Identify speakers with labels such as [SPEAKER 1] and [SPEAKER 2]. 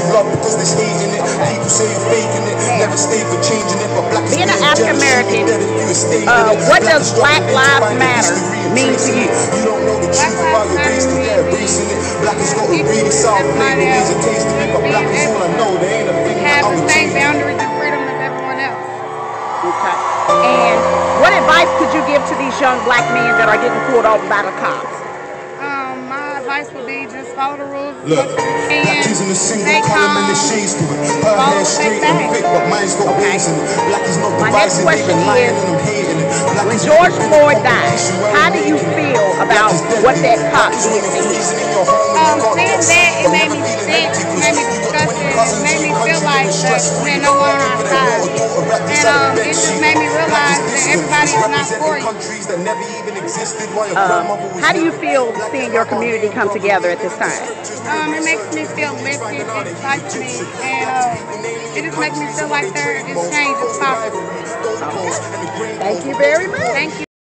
[SPEAKER 1] you love because there's hate in it. People say you're faking it, never stay for changing it. But black
[SPEAKER 2] Being an African American,
[SPEAKER 1] you better you stay with
[SPEAKER 2] uh, what
[SPEAKER 1] Black
[SPEAKER 2] does Black Lives Matter mean to you?
[SPEAKER 1] You don't know the truth about your
[SPEAKER 3] Lives
[SPEAKER 1] race,
[SPEAKER 3] Matter
[SPEAKER 1] they're
[SPEAKER 3] means
[SPEAKER 1] erasing it. Black has got a
[SPEAKER 3] equal,
[SPEAKER 1] really sour
[SPEAKER 3] everybody
[SPEAKER 1] flavor, a taste of it. But black is all I know, there ain't a thing that
[SPEAKER 3] have the same boundaries and freedom as everyone else.
[SPEAKER 2] Okay. And what advice could you give to these young black men that are getting pulled over by the cops?
[SPEAKER 3] Um, my advice would be just follow the rules
[SPEAKER 1] Look,
[SPEAKER 3] much as you can.
[SPEAKER 1] a single column and the shades to it. Her hair straight and but mine's got
[SPEAKER 2] Okay.
[SPEAKER 1] waves in it. Black is not
[SPEAKER 2] My next
[SPEAKER 1] divisive,
[SPEAKER 2] question
[SPEAKER 1] they've been lying
[SPEAKER 2] is,
[SPEAKER 1] and I'm hating it. Black
[SPEAKER 2] When George Floyd died, how do you feel about what that cop did to
[SPEAKER 1] you're
[SPEAKER 2] you?
[SPEAKER 1] freezing in your home and
[SPEAKER 3] Um, seeing that, it made me sick, made me
[SPEAKER 1] you got 20
[SPEAKER 3] disgusted, it made me feel like that no one on our side.
[SPEAKER 1] Is
[SPEAKER 3] that
[SPEAKER 1] distant.
[SPEAKER 3] everybody is not
[SPEAKER 1] Representing
[SPEAKER 3] for
[SPEAKER 1] countries that never even existed while your grandmother was
[SPEAKER 2] how do you feel seeing your community come together at this time?
[SPEAKER 3] Um, it makes me feel lifted, it excites me, and um, it just makes me feel like there is change is possible.
[SPEAKER 2] Thank you very much.
[SPEAKER 3] Thank you.